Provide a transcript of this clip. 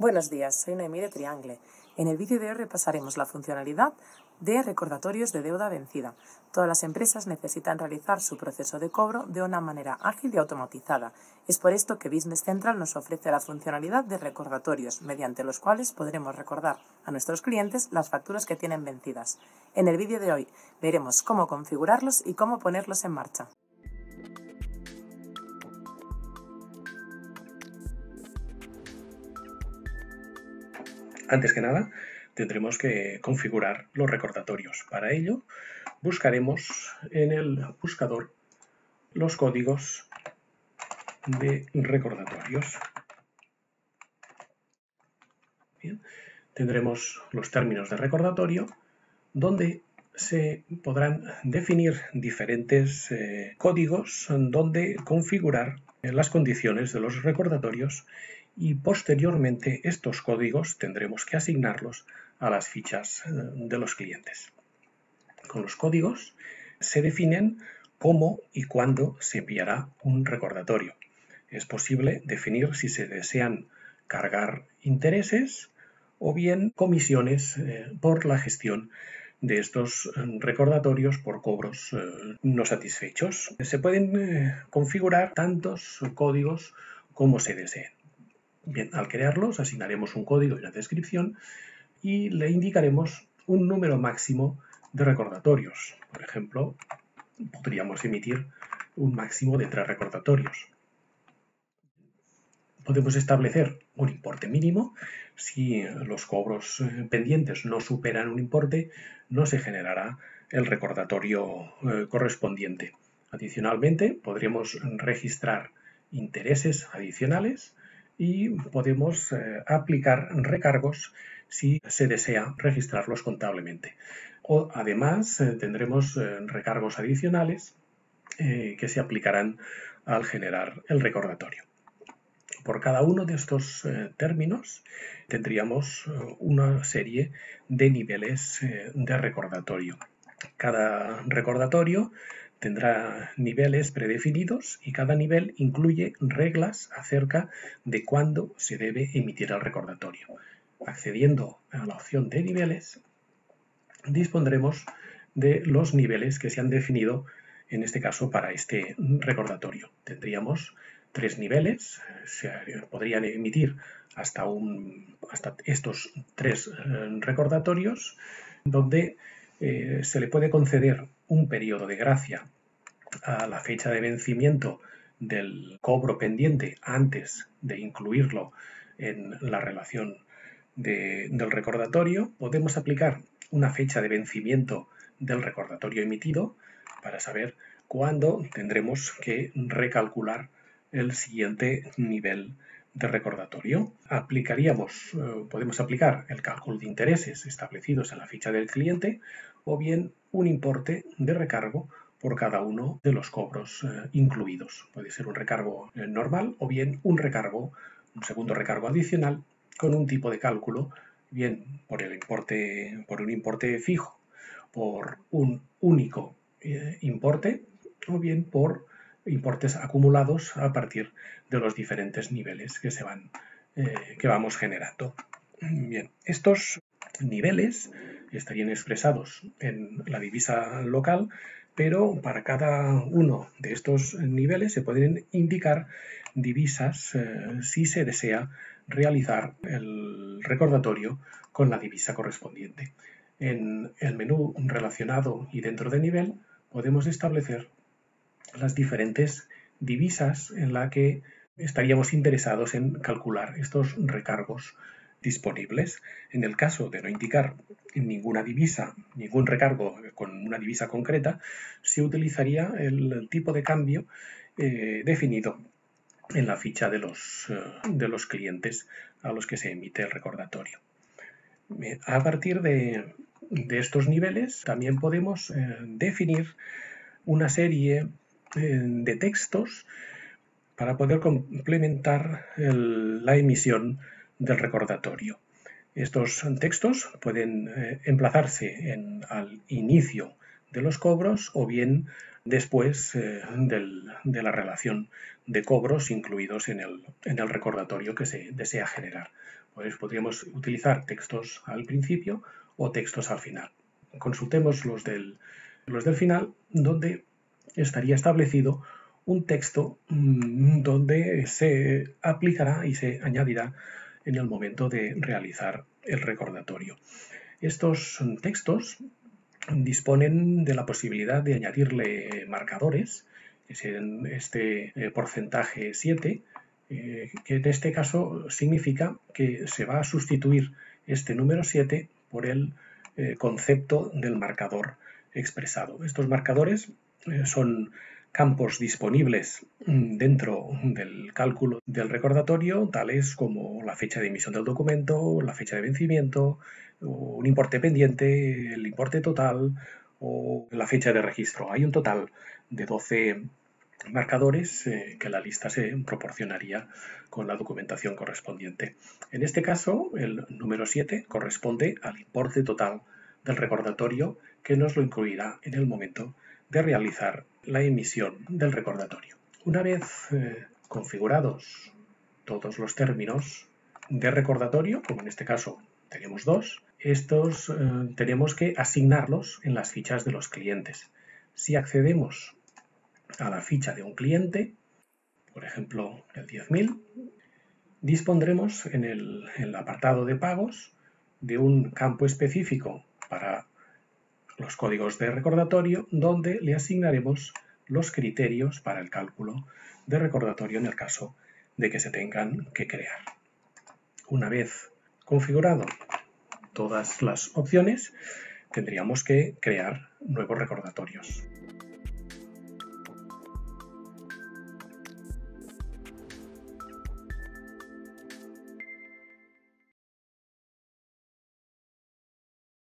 Buenos días, soy Noemí de Triangle. En el vídeo de hoy repasaremos la funcionalidad de recordatorios de deuda vencida. Todas las empresas necesitan realizar su proceso de cobro de una manera ágil y automatizada. Es por esto que Business Central nos ofrece la funcionalidad de recordatorios, mediante los cuales podremos recordar a nuestros clientes las facturas que tienen vencidas. En el vídeo de hoy veremos cómo configurarlos y cómo ponerlos en marcha. Antes que nada, tendremos que configurar los recordatorios. Para ello, buscaremos en el buscador los códigos de recordatorios. tendremos los términos de recordatorio, donde se podrán definir diferentes eh, códigos donde configurar las condiciones de los recordatorios y posteriormente estos códigos tendremos que asignarlos a las fichas eh, de los clientes. Con los códigos se definen cómo y cuándo se enviará un recordatorio. Es posible definir si se desean cargar intereses o bien comisiones eh, por la gestión de estos eh, recordatorios por cobros no satisfechos. Se pueden configurar tantos códigos como se deseen. Bien, al crearlos asignaremos un código y una descripción y le indicaremos un número máximo de recordatorios. Por ejemplo, podríamos emitir un máximo de tres recordatorios. Podemos establecer un importe mínimo. Si los cobros eh, pendientes no superan un importe, no se generará el recordatorio eh, correspondiente. Adicionalmente, podríamos registrar intereses adicionales y podemos eh, aplicar recargos si se desea registrarlos contablemente. O además eh, tendremos eh, recargos adicionales que se aplicarán al generar el recordatorio. Por cada uno de estos términos tendríamos una serie de niveles de recordatorio. Cada recordatorio tendrá niveles predefinidos y cada nivel incluye reglas acerca de cuándo se debe emitir el recordatorio. Accediendo a la opción de niveles, dispondremos de los niveles que se han definido en este caso para este recordatorio. Tendríamos tres niveles, se podrían emitir hasta, un, hasta estos tres eh, recordatorios, donde eh, se le puede conceder un periodo de gracia a la fecha de vencimiento del cobro pendiente antes de incluirlo en la relación del recordatorio, podemos aplicar una fecha de vencimiento del recordatorio emitido para saber cuándo tendremos que recalcular el siguiente nivel de recordatorio. Aplicaríamos, eh, podemos aplicar el cálculo de intereses establecidos en la ficha del cliente o bien un importe de recargo por cada uno de los cobros eh, incluidos. Puede ser un recargo eh, normal o bien un recargo, un segundo recargo adicional con un tipo de cálculo, bien por el importe, por un importe fijo, por un único importe o bien por importes acumulados a partir de los diferentes niveles que se van que vamos generando. Bien, estos niveles estarían expresados en la divisa local, pero para cada uno de estos niveles se pueden indicar divisas eh, si se desea realizar el recordatorio con la divisa correspondiente. En el menú relacionado y dentro de nivel podemos establecer las diferentes divisas en la que estaríamos interesados en calcular estos recargos disponibles. En el caso de no indicar ninguna divisa, ningún recargo con una divisa concreta, se utilizaría el tipo de cambio eh, definido en la ficha de los, eh, de los clientes a los que se emite el recordatorio. A partir de, estos niveles también podemos eh, definir una serie de textos para poder complementar la emisión del recordatorio. Estos textos pueden eh, emplazarse al inicio de los cobros o bien después eh, de la relación de cobros incluidos en el, recordatorio que se desea generar. Pues podríamos utilizar textos al principio o textos al final. Consultemos los del, los del final, donde estaría establecido un texto mm, donde se aplicará y se añadirá en el momento de realizar el recordatorio. Estos textos disponen de la posibilidad de añadirle marcadores, es este eh, porcentaje 7, eh, que en este caso significa que se va a sustituir este número 7 por el eh, concepto del marcador expresado. Estos marcadores son campos disponibles mm, dentro del cálculo del recordatorio, tales como la fecha de emisión del documento, la fecha de vencimiento, un importe pendiente, el importe total o la fecha de registro. Hay un total de 12 marcadores eh, que la lista se proporcionaría con la documentación correspondiente. En este caso, el número 7 corresponde al importe total del recordatorio que nos lo incluirá en el momento de realizar la emisión del recordatorio. Una vez eh, configurados todos los términos de recordatorio, como en este caso tenemos dos, estos eh, tenemos que asignarlos en las fichas de los clientes. Si accedemos a la ficha de un cliente, por ejemplo el 10.000, dispondremos en el apartado de pagos de un campo específico para los códigos de recordatorio donde le asignaremos los criterios para el cálculo de recordatorio en el caso de que se tengan que crear. Una vez configurado todas las opciones, tendríamos que crear nuevos recordatorios.